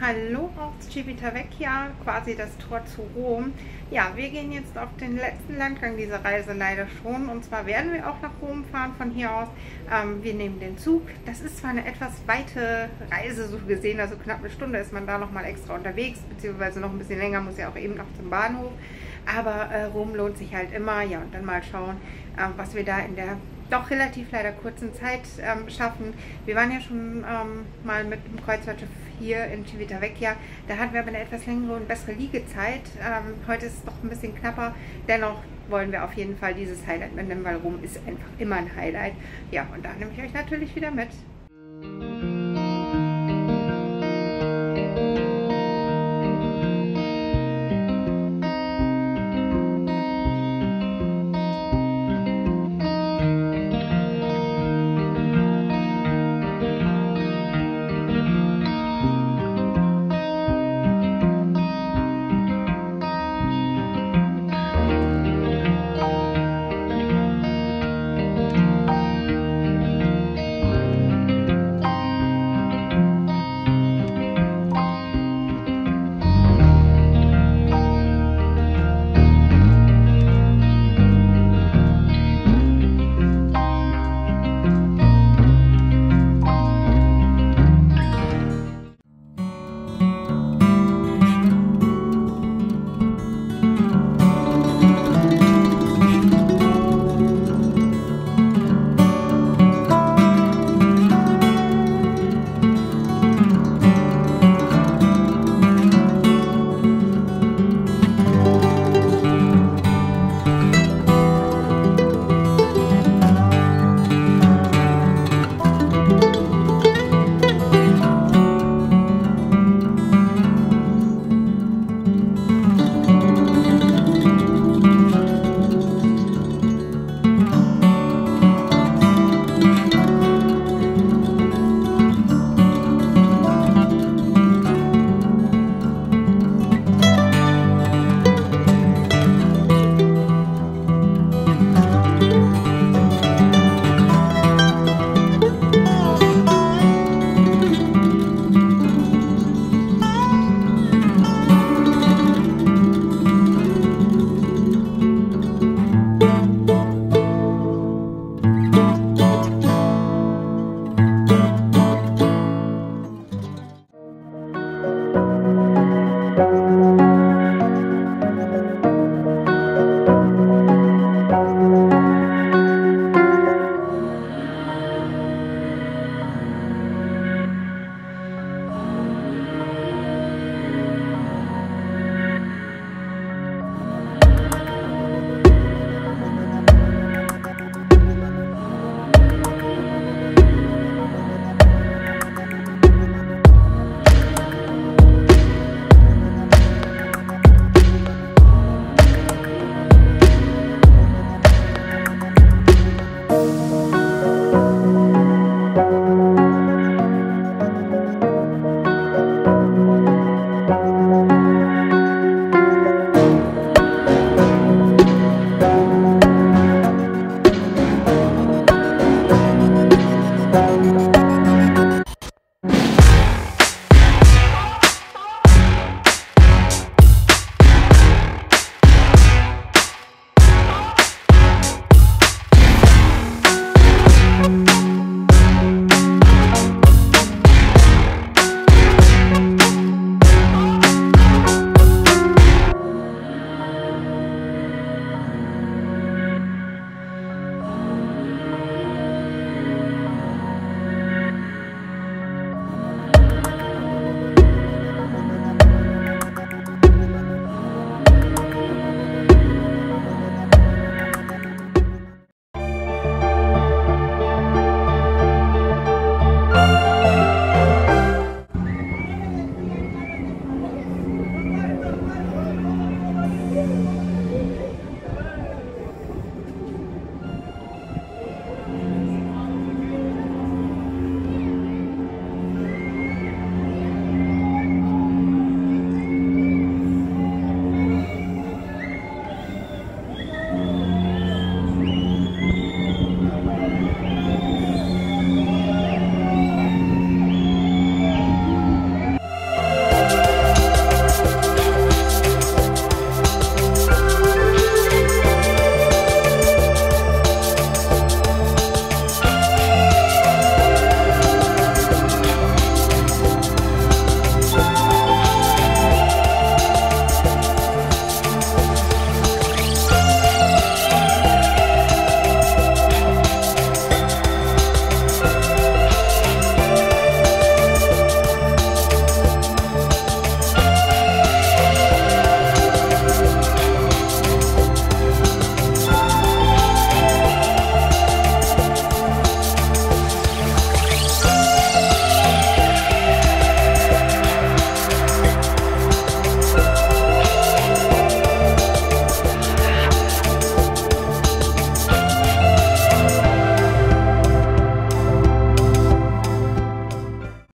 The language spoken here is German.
Hallo aus Civitavecchia, quasi das Tor zu Rom. Ja, wir gehen jetzt auf den letzten Landgang dieser Reise leider schon. Und zwar werden wir auch nach Rom fahren von hier aus. Ähm, wir nehmen den Zug. Das ist zwar eine etwas weite Reise so gesehen, also knapp eine Stunde ist man da nochmal extra unterwegs, beziehungsweise noch ein bisschen länger muss ja auch eben noch zum Bahnhof. Aber äh, Rom lohnt sich halt immer. Ja, und dann mal schauen, äh, was wir da in der doch relativ leider kurzen Zeit ähm, schaffen. Wir waren ja schon ähm, mal mit dem Kreuzfahrtschiff hier in Civitavecchia. Da hatten wir aber eine etwas längere und bessere Liegezeit. Ähm, heute ist es doch ein bisschen knapper. Dennoch wollen wir auf jeden Fall dieses Highlight mitnehmen, weil Rom ist einfach immer ein Highlight. Ja, und da nehme ich euch natürlich wieder mit.